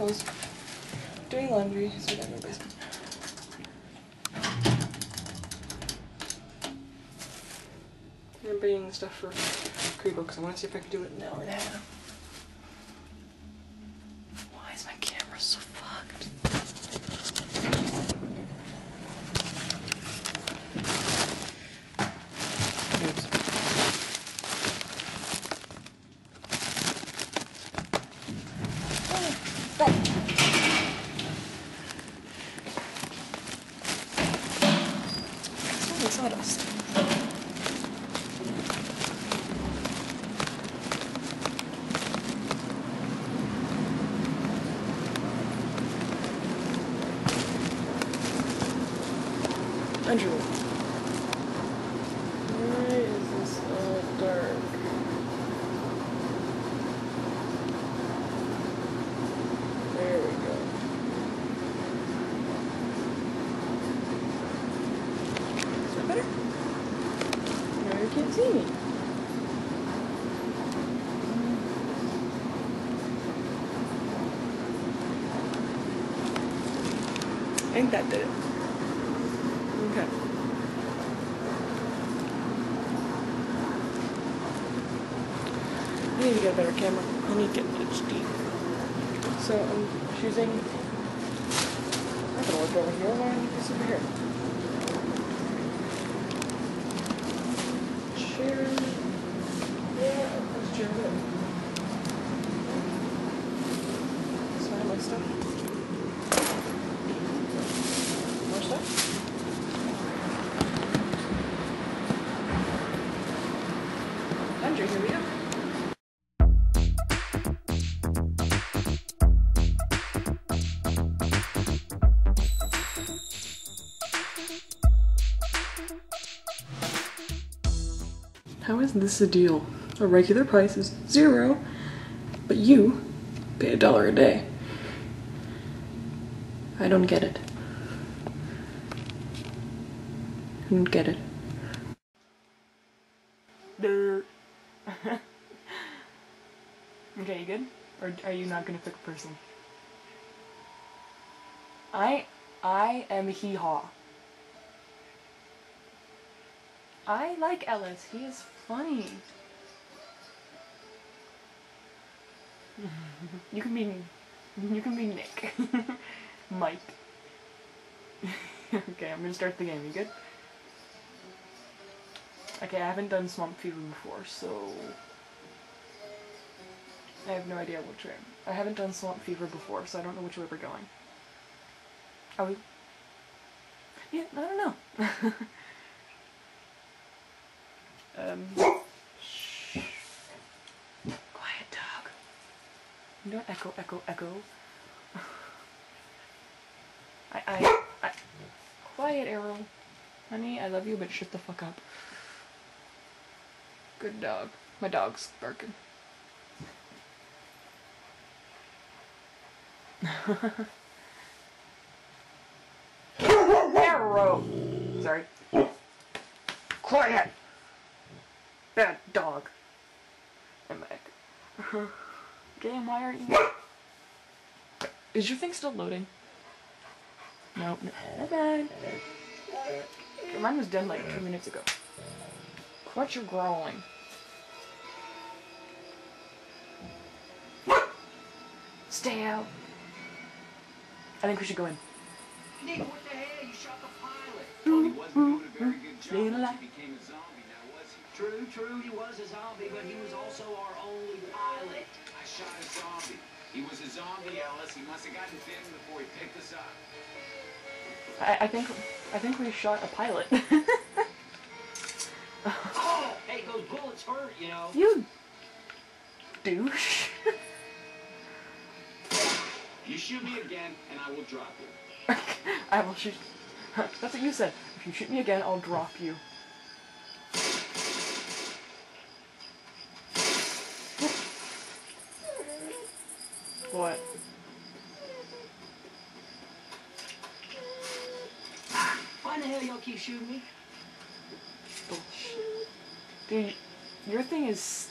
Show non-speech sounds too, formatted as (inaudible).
clothes, doing laundry, we got no basement. I'm bringing stuff for Kribo because I want to see if I can do it in an hour and a half. Why is my camera so fucked? Only sawdust. Andrew. Why is this all dark? There we go. Is that better? Me. I think that did it. Okay. I need to get a better camera. I need to get HD. So um, I'm choosing. I'm gonna work over here. Why don't you over here? How is this a deal? A regular price is zero, but you pay a dollar a day. I don't get it. I don't get it. (laughs) Okay, you good? Or are you not gonna pick a person? I I am hee haw. I like Ellis. He is funny. (laughs) you can be you can be Nick. (laughs) Mike. (laughs) okay, I'm gonna start the game. You good? Okay, I haven't done Swamp Fever before, so I have no idea which way. I haven't done Swamp Fever before, so I don't know which way we're going. Are we? Yeah, I don't know. Um. Shh. Quiet dog. Don't echo, echo, echo. (laughs) I, I, I. Quiet, Arrow. Honey, I love you, but shut the fuck up. Good dog. My dog's barking. (laughs) Arrow! Sorry. Quiet! Bad dog. I'm back. Uh-huh. Game, why aren't you? Is your thing still loading? No. no. Okay. Mine was done like two minutes ago. Quit your growling. Stay out. I think we should go in. Nick, what the hell? You shot the pilot. Mm-hmm. Well, he wasn't doing a very good mm-hmm. job alive. he became a zombie, now was he? True, true, he was a zombie, but he was also our only pilot. I shot a zombie. He was a zombie, Ellis. He must have gotten bitten before he picked us up. I, I think I think we shot a pilot. (laughs) Oh! Hey, those bullets hurt, you know. you douche. You shoot me again, and I will drop you. (laughs) I will shoot. (laughs) That's what you said. If you shoot me again, I'll drop you. What? Why in the hell y'all keep shooting me? Bullshit. Dude, your thing is